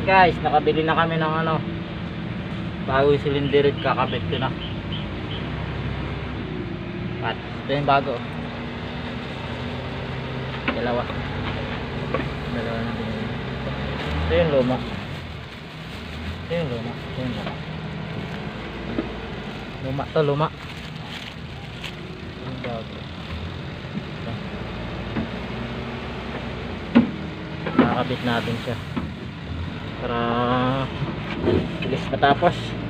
guys, nakabili na kami ng ano. Bagong silindirid kakabit ko na. At ito yung bago. Dalawa. Dalawa na binili. Ito yung luma. Ito yung luma. Ito yung luma. Luma to, luma. Yung bago. Ito. Nakakabit natin siya. Para bilis matapos.